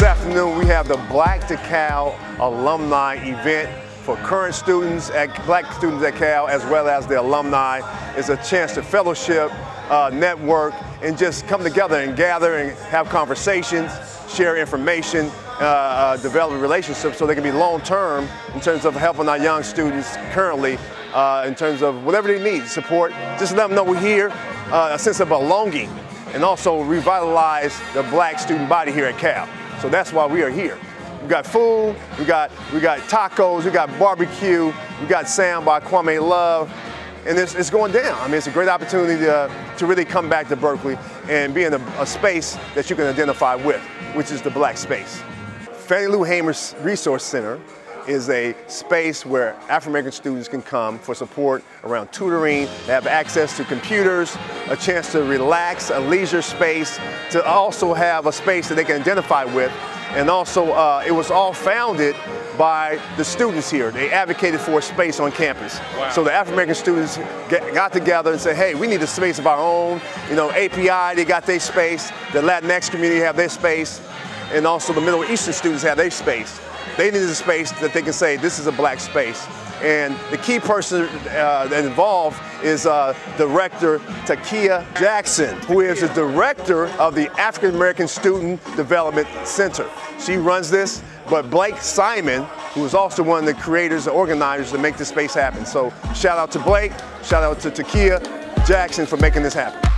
afternoon, we have the Black to Cal alumni event for current students, at, black students at Cal, as well as the alumni. It's a chance to fellowship, uh, network, and just come together and gather and have conversations, share information, uh, uh, develop relationships so they can be long-term in terms of helping our young students currently uh, in terms of whatever they need, support. Just let them know we're here, uh, a sense of belonging, and also revitalize the black student body here at Cal. So that's why we are here. We got food, we got we got tacos, we got barbecue, we got sound by Kwame Love, and it's, it's going down. I mean, it's a great opportunity to, to really come back to Berkeley and be in a, a space that you can identify with, which is the black space. Fannie Lou Hamer Resource Center is a space where African American students can come for support around tutoring, they have access to computers, a chance to relax, a leisure space, to also have a space that they can identify with and also, uh, it was all founded by the students here. They advocated for a space on campus. Wow. So the African American students get, got together and said, hey, we need a space of our own. You know, API, they got their space. The Latinx community have their space. And also the Middle Eastern students have their space. They needed a space that they can say, this is a black space. And the key person uh, involved is uh, director Takia Jackson, who is the director of the African American Student Development Center. She runs this, but Blake Simon, who is also one of the creators and organizers to make this space happen. So shout out to Blake, shout out to Takia Jackson for making this happen.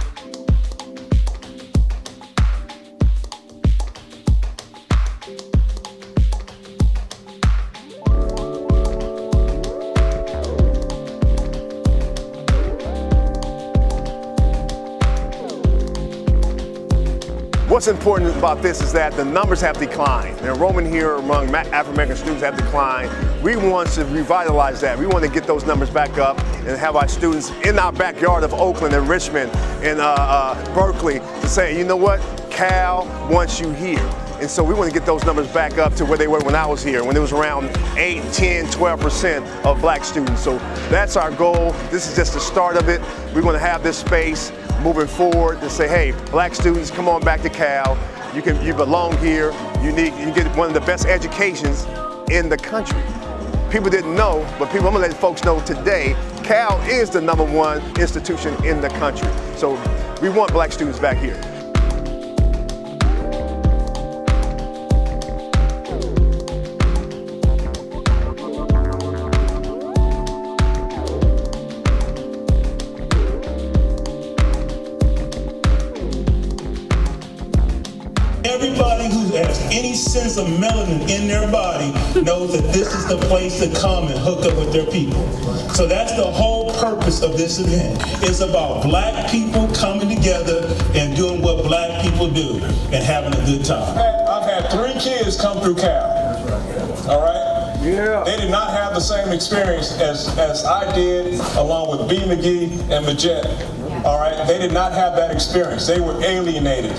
What's important about this is that the numbers have declined. The enrollment here among African American students have declined. We want to revitalize that. We want to get those numbers back up and have our students in our backyard of Oakland and Richmond and uh, uh, Berkeley to say, you know what, Cal wants you here. And so we want to get those numbers back up to where they were when I was here, when it was around 8, 10, 12% of black students. So that's our goal. This is just the start of it. We want to have this space moving forward to say, hey, black students, come on back to Cal. You can you belong here. You need you get one of the best educations in the country. People didn't know, but people, I'm gonna let folks know today, Cal is the number one institution in the country. So we want black students back here. Has any sense of melanin in their body knows that this is the place to come and hook up with their people. So that's the whole purpose of this event. It's about black people coming together and doing what black people do and having a good time. I've had three kids come through Cal. All right? Yeah. They did not have the same experience as, as I did along with B. McGee and Majette. All right, they did not have that experience. They were alienated.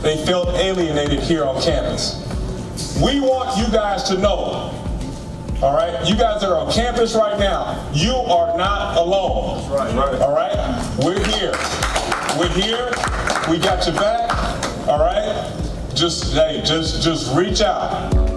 They felt alienated here on campus. We want you guys to know, all right, you guys that are on campus right now, you are not alone. Right, right. All right, we're here. We're here. We got your back. All right, just hey, just just reach out.